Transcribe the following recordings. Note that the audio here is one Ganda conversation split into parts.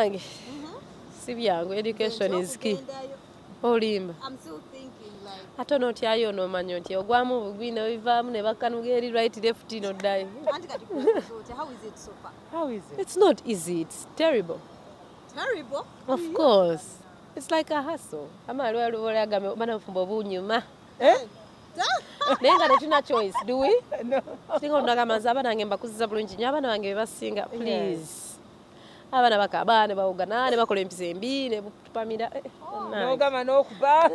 bannange si byangu education is key. Olimba. Ate onotyayo onomanya nti ogwamu obugwi nebivaamu ne bakanuga eri right left noddayo How is it? it's not easy it's terrible. Of course. It's like a hustle. Amaali waliwo agambe bana bufumba obunyuma Eh? naye nga tetuna choice do we? No. singa onagamaza abaana bange mbakuziza bulungi nyo abaana bange bebasinga please abaana bakaba ne bawugana ne bakola empisa embi ne tupamira N'ogamba n'okuba.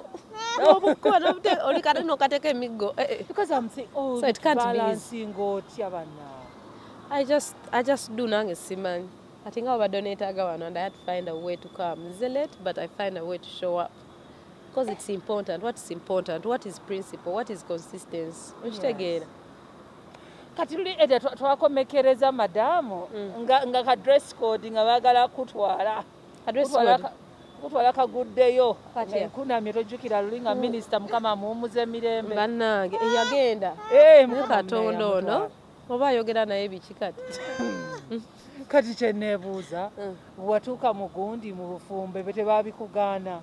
oli kate nokateeka emiggo Eh, eh. Because I'm saying, oh, So it can't be easy. I just, I just do nange simanyi. Ati nga obadde oneetaaga wano and I had to find a way to come nze late but I find a way to show up. Because it's important. What is important? What is principle? What is consistency? Okitegeera kati luli edda twa- twakomekereza madamu nga, nga ka dress code nga baagala kutwala. Kutwala kaguddeyo. Katya? enkunamye tojjukira luli nga minisita mukama muwumuza emirembe. Bannange eyagenda Eh, katonda ono oba ayogera naye biki kati? Kati kyeneebuuza Mm. watuuka mu gundi mu bufumbe be tebaabikugaana.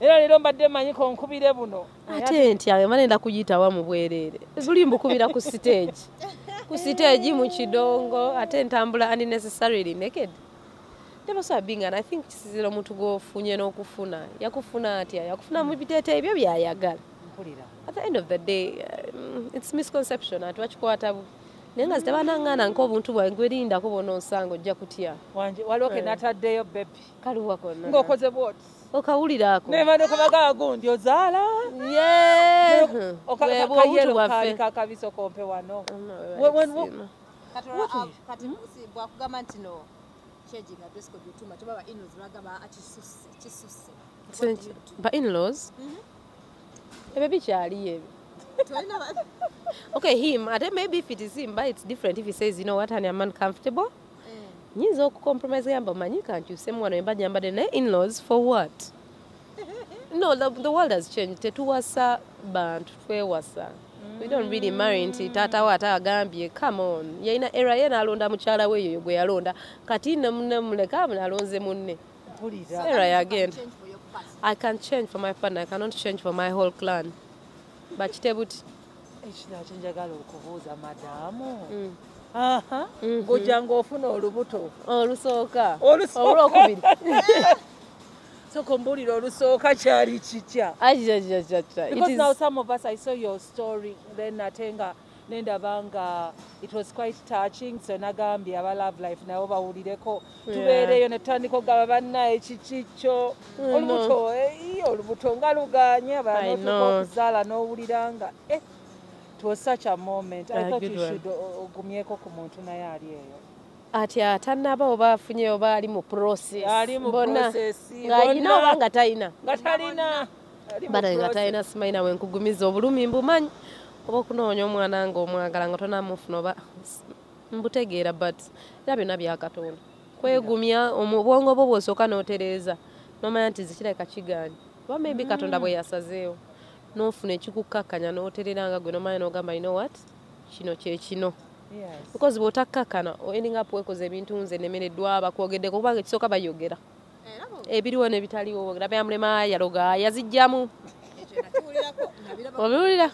Era leero mbadde manyiko nkubire buno. Ate ntyange manenda kuyitawa mu bwereere. Buli mbukubira ku stage ku stage mu kidongo ate ntambula unnecessarily naked. Never saw being and i think kisizira omuntu gwofunye n'okufuna yakufuna atya? Yakufuna mu biteeta ebyo byayagala. At the end of the day um, it's misconception ati wakikwata bu naye nga zitebanaŋŋaana nk'obuntu bwange gwerinda bona osanga ojja kutya. Wanje waliwo ke nataddeyo bebi kaluwa konna. Ng'okoze bwoti okawuliraako nemadeko bagala gundi ozaala. Ye! Oka- bwe ka- bw'obutu kayelo bwaffe. kaali kakabiso kompe wano. Kati bwakugamba nti no changing a dress code too much oba ba inos bagamba akisusse kisusse Sent- ba in-laws? Ebyo bikyali ebyo okay him. Ate maybe if it is him but it's different. If he says you know what honey I'm uncomfortable Eh. nyinza okucompromise gamba manyi kankyusemu wano emba gyambadde naye in-laws for what? No the, the world has changed. Tetuwasa bantu twewasa. We don't really marry nti taata we ate agambye come on. Yalina era ye n'alonda mukyala we yoyo gwe yalonda. Kati ne munne muleka nalonze munne. Era yagenda. your past I can change for my partner. I cannot change for my whole clan. But Chitebuti, ekirala kyenjagala okubuuza madamu mm. aha. Ng'ojja ng'ofuna olubuto. Olusooka. Olwokubiri soko mbuulira olusooka kyali ajajajaja because now some of us i saw your story then ate nga nendaba nga it was quite touching so nagambye aba love life nabo bawulireko tubeereyo ne tutandika ogaba bannaye kikikyo olubuto eh, olubuto nga luganye know. okuzaala n'owulira nga eh, it was such a moment. I thought you should o- ogumyeko ku muntu naye ali eyo. Ati atannaba oba afunye oba ali mu process? Ali mu bonna process, ng'ayina bonna. oba nga talina? Nga talina. Bana nga talina simayina wenkugumiza obulumi mbumanyi oba okunoonya omwana nga omwagala nga tonamufuna oba mbutegeera but era byonna byakatonda kwegumya obwongo bwo bwosooka n'otereeza nomanya nti zikirabika kigaanye oba maybe katonda bwe yasazeewo n'ofuna ekikukkakkanya n'oterera nga gwe nomanya n'ogamba you know what? Kino kyekino Yes. because bw'otakkakkana ending up wekoza ebintu nze nemereddwa bakwogeddeko kubanga ekisooka bayogera. Ebiriwo n'ebitaliwo wogera byamulema yaloga yazijjamu obiwulira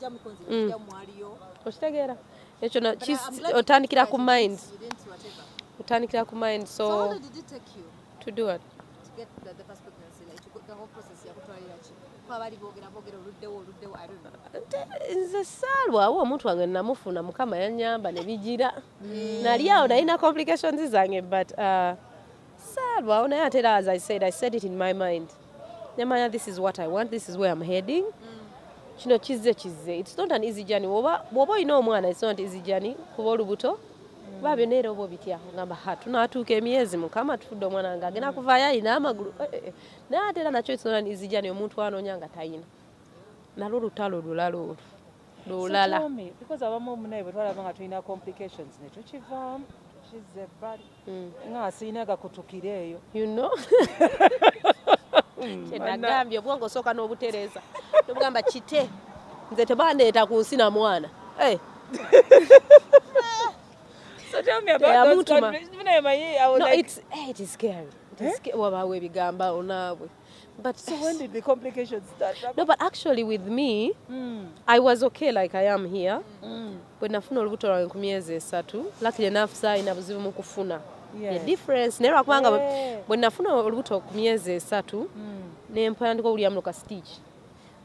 nga mama mbu yazijjamu konzi yazijjamu mwaliyo okitegeera ekyo na- kis- otandikira ku mind You didn't whatever. otandikira ku mind So how so long did it take you? to do it to get the, the first pregnancy? Like to go the whole process yakutwalira ki? Kuba bali boogera boogera oluddewo oluddewo I don't know. Nte- nze saalwawo omuntu wange namufuna mukama yanyamba nebigira nali awo nalina complications zange but uh, saalwawo naye ate era as i said i said it in my mind. Nemanya this is what i want this is where i'm heading kino kizze kizze. It's not an easy journey. Bw'oba- olina omwana it's not easy journey. Kuba olubuto kuba byonna era oba obitya. Ogamba ha tunaatuuka emyezi mukama tufudde omwana wange agenda kuvaayo alina amagulu Eh, eh, eh. naye ate era nakyo it's not an easy journey. Omuntu anoonya nga tayina. Nalwo lutalo lulala olwo lulala because abamu munaye bwe twalaba nga tulina complications ne tukivaamu tukizza ebbali. Mm. nga asiina gakutukira eyo. You know kyenagambye obwongo osooka n'obutereeza togamba kite nze tebandeeta ku nsi na mwana Eh. So tell me Yeah, about those Mutuma. conflicts. Even I may- I was no like, it's, eh, it is scary It is sca- wabaawo ebigambaawo naabwe but so when did the complications start? no but actually with me Mm. i was okay like i am here Mm. bwe nafuna olubuto lwange ku myezi esatu luckily enough saayina buzibu mu kufuna Yes. ye difference naye lwakubanga bwe- Yeah. bwe nafuna olubuto ku myezi esatu Mm. Nempandika owulyamu ka stitch.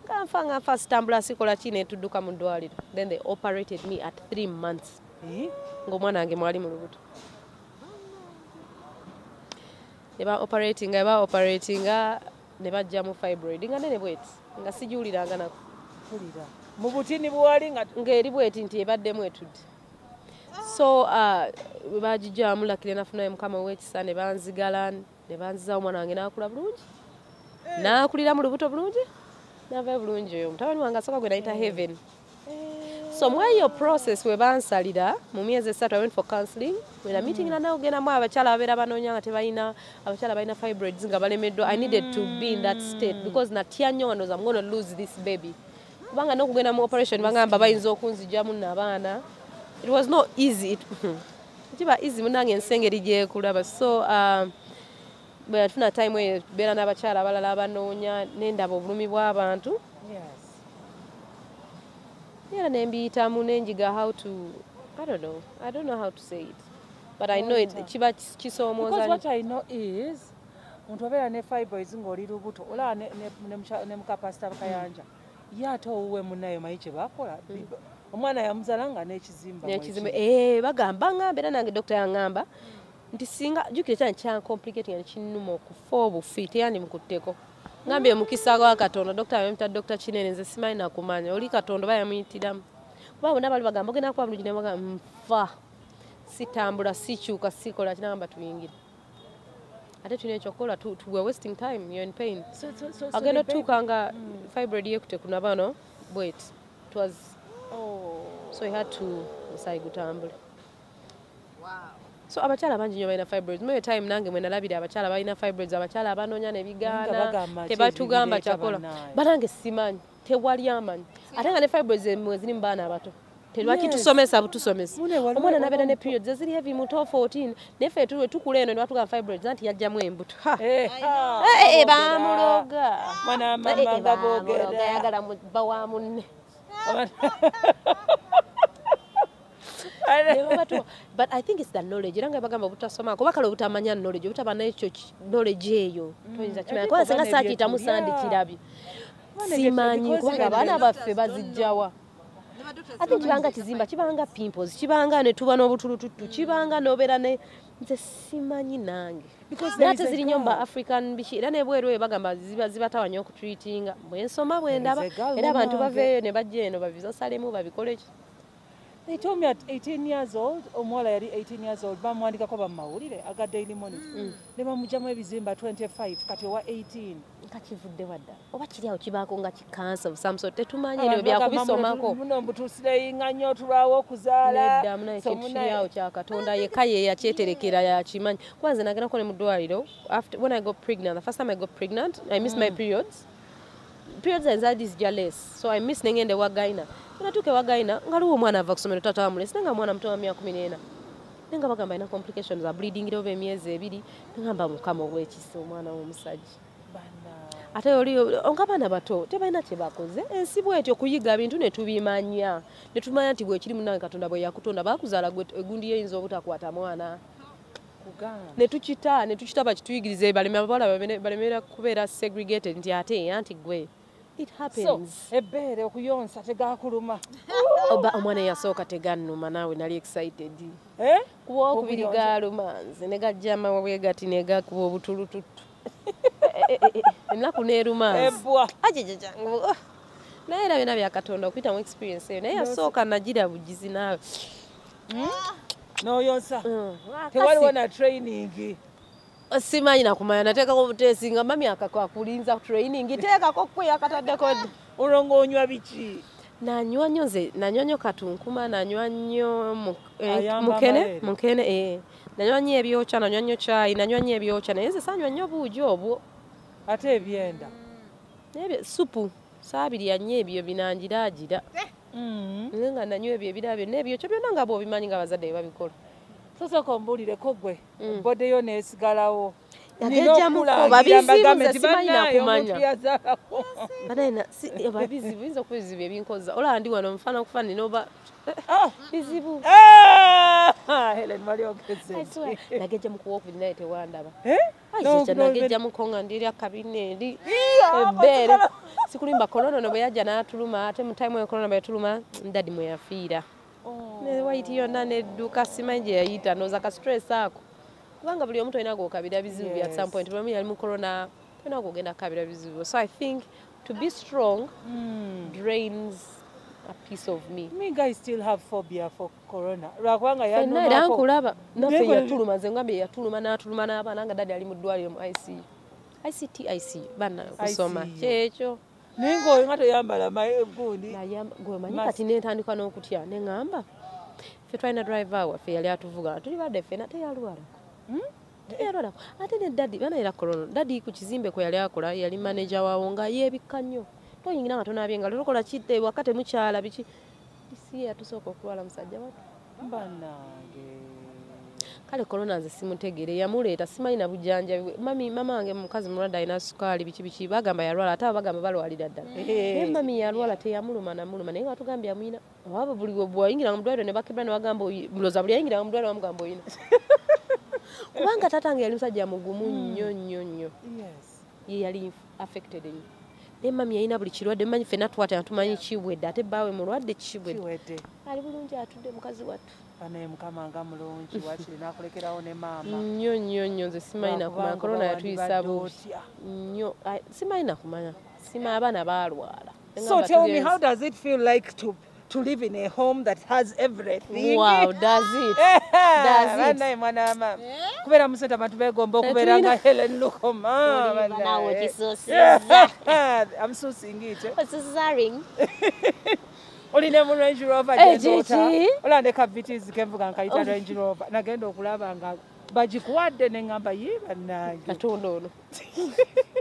Nga nfa nga nfa sitambula sikola ki netudduka mu ddwaliro. Then they operated me at three months. Eh? ng'omwana wange mwali mu lubuto. Ne ba operatinga ne ba operatinga ne bajjamu fibroid. Nga nene bweti nga sigiwuliranga nako. Mu butini bwali ng'eri bweti nti ebaddemu etudde. So uh, bwe bagijjamu lakire nafunayo mukama w'ekisa ne banzigala ne banzizaawo omwana wange n'akula bulungi n'akulira mu lubuto bulungi? N'avayo bulungi oyo. Mutabani wange asooka gwe nayita heaven. So mweyo process we bansalira mu myezi esatu went for counseling. Wena meeting na nawe ogendamu abakyala ababeera banoonya nga tebalina abakyala balina fibroids nga balemeddwa. I needed to be in that state because natya nnyo nga ndowooza i'm gonna lose this baby. Kubanga n'okugenda mu operation bagamba bayinza okunzijamu n'abaana. It was not easy. Kiba easy munange ensi engeri gyekulaba so um, bwe yatufuna time eyo tubeera n'abakyala abalala abanoonya nendaba obulumi bw'abantu. Era nembiyitamu nenjiga how to i don't know i don't know how to say it but i know it, kiba kis- Because what I know is omuntu abeera ne fibroids ng'oli lubuto olaba ne- ne- ne musha- ne mukapasita kayanja ye ate owuwe munnayo mayi kye bakola omwana yamuzaala nga n'ekizimba nekizimbe mwekiri. eh bagamba ngamba era nange dokita yaŋŋamba nti singa jjukira kyani kyancomplicate nga nekinnuma okufa obufi teyandi mukutteko. Ngambye omukisa gwa katonda dokita yamuyita dokita kinene nze simanyi nakumanya. Oli katonda oba yamuyitiramu kuba bonna bali bagamba ogenda kuba bulungi nebaga nfa sitambula sikyuka sikola kinagamba tuyingire. Ate tulina ekyokukola tu- tu- we're wasting time you're in pain. So- so- so- so agenda otuuka nga fibroid yekute kuna bano bwet it was Oh. so he had to musayi gutambule. Wow. So abakyala bangi nnyo balina fibroids. Muyo time nange mwe nalabira abakyala balina fibroids abakyala abanoonya bagamba ki tebatugamba kyakola banange simanyi tewali amanyi. Ate nga ne fibroids mwe ziri mu baana abato telwaki tusomesa butusomesa omwana nabeera ne periods eziri heavy muto 14 naye ffe tuwe tukula eno ne batugamba fibroids anti yajjamu embuto! Eh, Eh, eh, bamuloga bamuloga, boogera. ayagala mubba wa munne. Ne. but i think its the knowledge. Era nga bagamba obutasoma kuba kale obutamanya knowledge obutaba nekyo ki- knowledge eyo. Toyinza kimanya Ate kuba singa saakiyitamu sandikirabye Kuba n'ebyekulya, simanyi kubanga abaana baffe bazijjawa. Ate kibanga kizimba kibanga pimples kibanga ne tuba n'obutulututtu kibanga n'obeera ne nze simanyi nange. Ate ziri nnyo mu girl. ba african biki era nebweru eyo bagamba ziba zibatawa nnyo okutreatinga bwensoma bwendaba era abantu baveeyo ne bajja eno babizasalemu babikole ki They told me at 18 years old, omuwala yali 18 years old, bamwandikako bamawulire aga Daily Monitor. Ne bamugyamu ebizimba 25 kati owa 18. nga kivudde wadda. Oba kiri awo kibaako nga kikansa busamuso tetumanyi ebyo Abantu bagamba byakubisomako muno mbutusireyinga nnyo tulwawo okuzaala. nedda munaye So kintu kiri awo kya katonda yekka ye yakyeterekera yakimanyi. Kuba nze nagendako ne mu ddwaliro when i got pregnant the first time i got pregnant i missed my periods periods anxiety is jealous. So i miss nengende wa gaina. Natuuka ewa gaina nga liwo omwana ava kusomero tata wamulesi nenga mwana muto wa myaka kumi n'ena nenga bagamba alina complications za bleeding oba emyezi ebiri nengamba mukama owekisa omwana w'omusajja Bana. ate oli nga baana bato tebalina kyebakoze ensi bwetyo kuyiga bintu netubimanya netumanya nti bwekiri munange katonda bwe yakutonda bakuzaala gwe egundi yeyinza obutakwata mwana. Kugamba. netukita netukita bakituyigirize baleme abawala babene- balemera kubeera segregated nti ate anti gwe it So, happens ebbeere okuyonsa tegakuluma. oba omwana eyasooka tegannuma naawe nali excited Eh? kuba okubiri galuma nze negajjama wabwegati negakuba obutulututtu enaku nerumanzi Ebbwa. ajejejangu naye era byona byakatonda okuyitamu experience eyo naye yasooka nagira bugizi naawe N'oyonsa. Mm. Tewaliwo na training. Simanyi nakumanya nateekako obuteesi nga mami akakwakulinza training teekako kwe akataddeko ng'onywa biki? nanywa nnyo nze nanywa nnyo katunkuma nanywa nnyo mu- eh, mukene mukene eh. nanywa nnyo ebyokya nanywa nnyo kyayi nanywa nnyo ebyokya naye nze sanywa nnyo buugi obwo Ate ebyenda. naye bye- supu saabirya nnyo ebyo binangiraagira Mm. nze nga nanywa ebyo ebirala byonna ebyokya byonna nga bw'obimanyi nga abazadde bye babikola sosooka ombuulireko gwe. Mm. bode yo neesigalawo Yagejjamuko, babizibu nze simanyi nakumanya. yazaalako banaina oba bizibu yinza okuba ebizibu ebinkoza olaba ndi wano nfaana okufaanana oba bizibu. Helen wali I swear, nagejja mu kuwokubiri naye tewandaba No, kya no, nagejja mukonga ndiri akabina eri ebbeere. sikulimba korona ono bwe yajja n'atuluma ate mu time eyo korona bwe yatuluma ndadi mwe yafiira ne waiti yonna nedduka simanyi gye yayita nooza ka stress ako. Kubanga buli omuntu tolina gwokabira bizibu yes. at some point. Omu yali mu corona tolina gwogenda kukabira bizibu. So i think to be strong drains a piece of me. Me guys still have phobia for corona. Lwakubanga fenna era yanumako nkulaba naffe yatuluma nze ngambye yatuluma n'atuluma n'abaana nga dadi ali mu ddwaliro mu icu ict IC bana kusoma kyekyo naye ngaoyo nga toyambala gundi Nayamba- gwe manyi Mas- kati netandika n'okutya neŋŋamba ffe twalina driver waffe yali atuvuga tuli badde ffena teyalwalako teyalwalako ate ne dadi bana era kolono dadi ku kizimbe kwe yali akola yali maneja waawo nga yeebikka nnyo. Toyingira nga tonaabye nga lukola kidde waka temukyala biki? Isi yatusooka okulwala musajja watu banange kale korona nze simutegere yamuleeta simanyi na bujjanjabi. Bwe mami mama wange mukazi mulwadde alina sukaali biki biki bagamba yalwala ate abo bagamba balwalira ddala. Naye mami yalwala teyamuluma namuluma naye nga tugambye amuyina oba buli we bwayingiranga mu ddwaliro ne bakebera ne bagamba buloza buli yayingiranga mu ddwaliro bamugamba oyina. Kubanga tatange yali musajja mugumu nnyo nnyo nnyo. Ye yali affected nnyo naye mami yalina buli kirwadde mumanyi ffenna twatera tumanyi kibwedde ate baawe mulwadde kiwedde. Ali bulungi atudde mukazi wattu? Anaye mukama nga mulungi wakiri nakulekerawo ne maama. Nnyo nnyo nnyo nze simanyi nakumanya korona yatuyisa bubi. nnyo simanyi nakumanya sima abaana balwala so tell me how does it feel like to to live in a home that has everything. Wow does it? Does it? banaye mwana wa mama. Kubeera musenta bantu begomba okubeera nga helen lukoma Oliva naawe banaye. kisuusiza. I'm suing it Cesaring. olina mu range rover Eh, gyendota Gigi. olandeka vitis kenvuga nkayita range rover. Nagenda okulaba nga bagikuwadde neŋŋamba ye bannange. Katonda ono.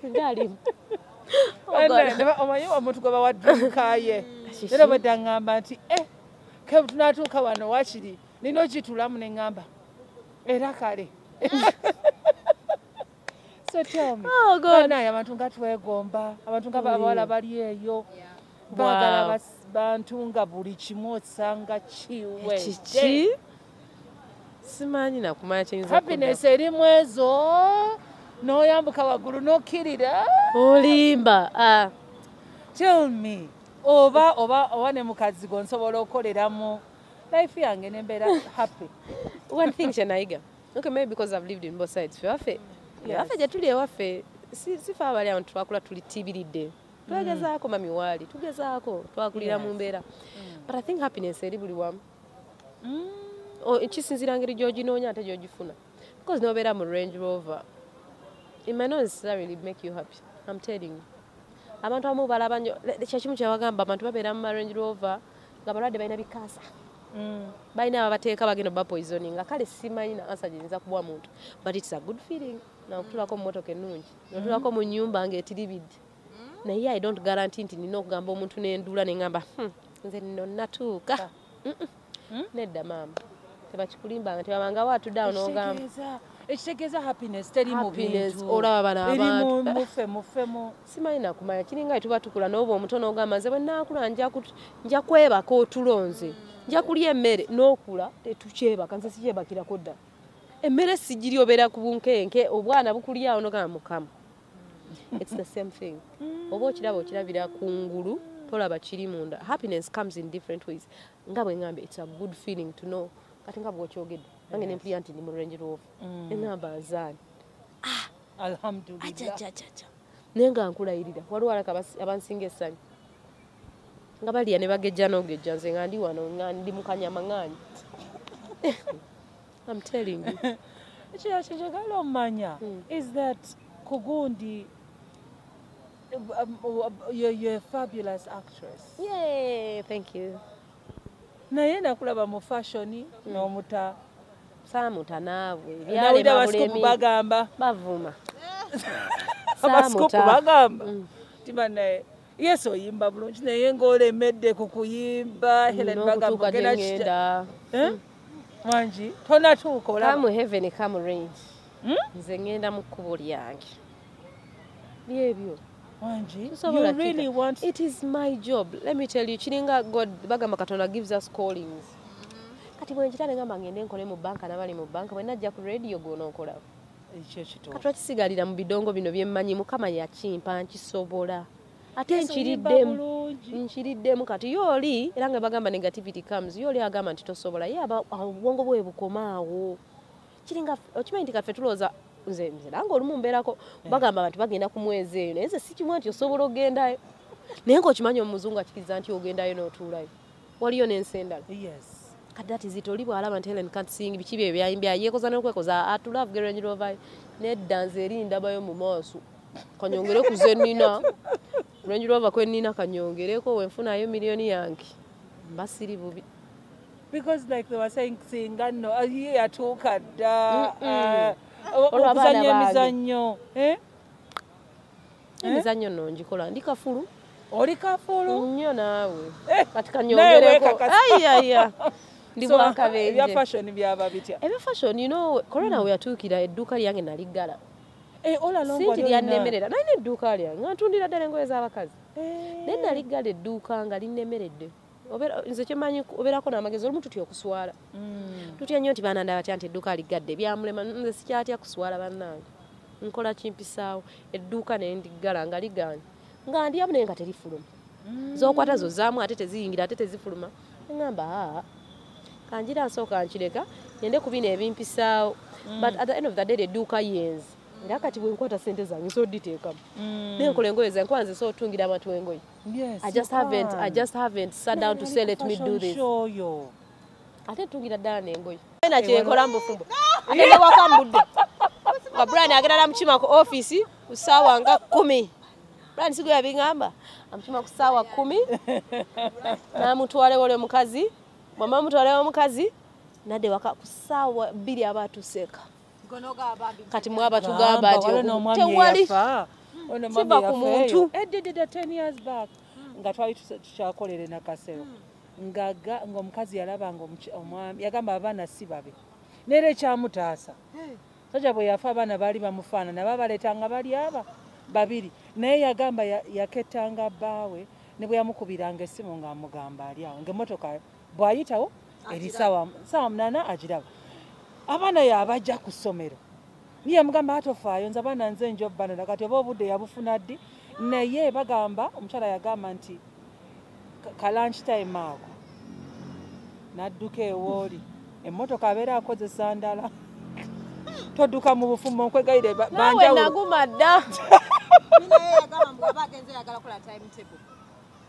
Ndaalimu omanyi omuntu gwe bawa drinkaye era bwedde aŋŋamba nti e ke tunatuuka wano wakiri nina ogitulamu neŋŋamba era kale. So tell me. Oh, God. banaye abantu nga twegomba abantu nga abawala bali eyo. Baagala bantu nga buli kimu osanga kiwedde. Kiki simanyi nakumanya kiyinza happiness erimu ezo n'oyambuka waggulu n'okkirira. Olimba. Ah, tell me oba oba oba ne mukazi go nsobola okukoleramu life yange nembeera happy. One thing kyenayiga okay maybe because i've lived in both sides. Fe waffe Yes. waffe gye tuli ewaffe si- sife abali awo twakula tuli tibiridde. Twegezaako mami waali tugezaako twakulira mu mbeera. But i think happiness eri buli wamu. O- kisinzira ngeri gyoginoonya ate gyogifuna. Because nobeera mu range rover it might not necessarily make you happy i'm telling you abantu abamu balaba nnyo le- kyekimu kyewagamba abantu babeera mu ma range rover nga balwadde balina bikaasa. Balina ababateeka bagenda oba poisoninga kale simanyi na ansa gyeyinza kuwa muntu. But its a good feeling. Nakutulako mu motoka ennungi. Notulako mu nyumba ngaetiribidde naye i don't guarantee nti nina okugamba omuntu nendula neŋamba "Hmm, nze nno natuuka Mm-mm. nedda maama. Tebakikulimbanga tebabanga watudde awo nogamba Ekitegeeza- happiness teri mu bintu olaba bano eri mu- abantu. muffe muffemu simanyi nakumanya kiringa tuba tukula n'oba omuto n'ogamba nze bwe naakula nja kwebaka otulonze. Nja kulya emmere n'okula tetukyebaka nze sikyebakirako ddala emmere sigiri obeera ku bunkenke obwana bukulyawo nogamba mukama. Its the same thing. Oba okiraba okirabira kungulu tolaba kiri munda. Happiness comes in different ways. Nga bwe ngambye its a good feeling to know. Kati nga bwokyogedde nange nempulira nti ndi mu range rover. Eŋŋamba nzaani alhamdulillah. Ajajajaja naye nga nkulayirira waliwo alaka abansinga essanyu. Nga balya ne bagejja n'ogejja nze nga ndi wano nga ndi mukanyama ŋŋanyi I'm telling you. ekirala kyenjagala omumanya is that kugundi um, um, you're, you're a fabulous actress. Yay, thank you. naye nakulaba mu fashion n'omuta Saamuta naabwe nawulira byalema abasikupu bulemi bagamba bavuma. abasikupu Saamuta. bagamba Mm. tiba naye yesu oyimba bulungi naye ng'olemedde ku kuyimba helen bagamba N'okutuuka gye ogenda kita- ŋŋenda. Eh? wangi tonatuuka olaba come heaven come rain Hmm? nze ngenda mu kkubo lyange byebyo it is my job let me tell you kiringa god bagamba katonda gives us callings kati bwenkita negamba ngende nkole mu banka nabali mu banka bwenajja ku radio kituufu. Katwakisigalira mu bidongo bino byemmanyi mukama yakimpa nkisobola. Ate nkiriddemu nkiriddemu kati yooli era nga bagamba negativity comes yooli agamba nti tosobola. Ye aba obwongo bwe bukomaawo kiringa okimanyi nti kaffe tulowooza nze nze nange olumu mbeerako bagamba nti bagenda ku mwezi eyo naye nze sikimu nti osobola ogendayo. Naye ngaokimanyi omuzungu akiriza nti ogendayo n'otuulayo. Waliyo n'ensi endala yes kati that is it oli bwalaba nti helen can't sing biki bye byayimbya yeekoza n'okwekoza atulave gerange rover nedda nze eri ndabayo mu maaso. Kanyongere ku ze nnina. Range rover kwe nnina kanyongereko wenfunayo miliyoni yange. Mba siri bubi. Because like they were saying singa nno ah, ye yatuuka dda ah, abaana okuzannya emizannyo eh? emizannyo nno ngikola. Ndi kafulu. Oli kafulu? Nnyo naawe. Eh, kati kanyongereko. ayaya ndi bwakabenje ebya fashion byaba bitya ebya fashion you know corona we yatuukira edduuka lyange naliggala Eh, sinti lyannemerera nalina edduuka lyange nga ntundira ddala engoye z'abakazi. Eh, naye naliggala edduuka nga linnemeredde nze kyemanyi obeerako n'amagezi olumu tutya okuswala? Mm, tutya nnyo nti baana ndaba batya nti edduuka ligadde? Byamulema nze sikyatya kuswala bannange. Nkola kimpisaawo. Edduuka naye ndiggala nga liganye. Nga ndyamu naye nga terifuluma. Mm. zokwata zo zaamu ate teziyingira ate tezifuluma. Eŋamba aa kanjira nsooka nkireka ngende ku bino ebimpisaawo but at the end of the day edduuka yenze era kati bwenkwata sente zange so diteekamu Mm. naye nkola engoye zange nkola nze so otungira amatu engoye I just haven't I just haven't sat down to say let me do this. Ate tungira ddala n'engoye. Ena kyenkola mbufumbo. Ate ne waka mbudde. Nga Brian agenda mukima ku office ku ssaawa nga kumi. Brian sigo yabingamba. Amukima ku ssaawa kumi. N'amutwala ewole mukazi. Bw'amala mutwala ewa mukazi. Nadde waka ku ssaawa bbiri aba atuseeka. gonogaba Kati mwaba tugamba Gamba, nti tewali Kiva ku muntu. eyo. Eddedde 10 years back nga twali tukyakolera nakasero nga ga- ng'omukazi yalaba nga omwami yagamba abaana si babe neera ekyamutaasa soja bwe yafa abaana baali bamufaanana babaleetanga bali aba babiri naye yagamba ya- yakettanga bbaawe ne bwe yamukubiranga essimu ng'amugamba ali awo ng'emmotoka bw'ayitawo eri sawa sawa munaana agiraba abaana yabajja ku ssomero. Niye mugamba atofaayo nze abaana nze njobbanana kati oba obudde yabufuna ddi? Naye bagamba omukyala yagamba nti ka- ka lunch time ako n'adduka ewooli. Emmotoka abeera akozesa ndala. Todduka mu bufumbo nkwegayire ba- Naawe banjawulo naguma dda.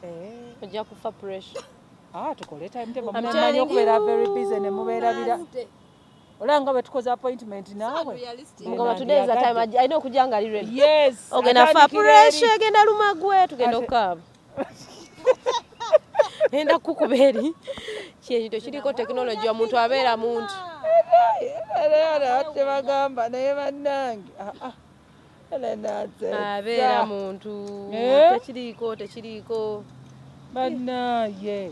Eh, Ojja kufa pressure. Ah, tukole timetable I'm mumanyi telling okubeera you. very busy ne mubeera bira. Olaba nga bwe tukoze appointment naawe. Nga the time alina okujja nga ali ready. yes ogenda fa pressure egenda lumagwe tugenda okukaaba enda kukuba eri kyekito kiriko tekinologi omuntu abeera muntu. Tebagamba naye bannange. Ah, ah. Abeera muntu. Eh? tekiriiko tekiriiko. Bannaaye